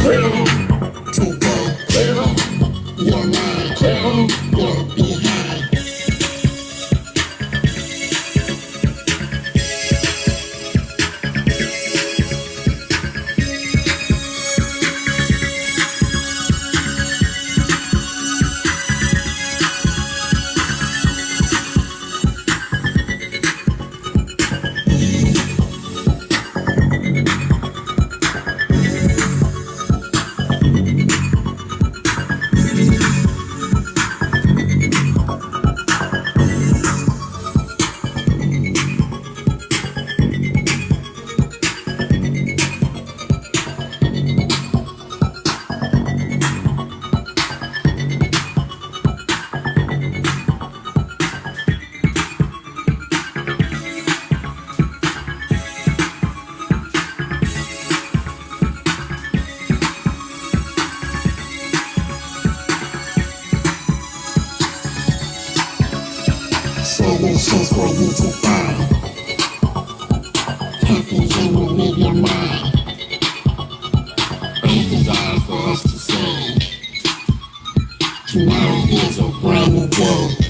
Kill, solutions for you to find. Confusion will leave your mind. Great desire for us to say. Tomorrow is a brand new day.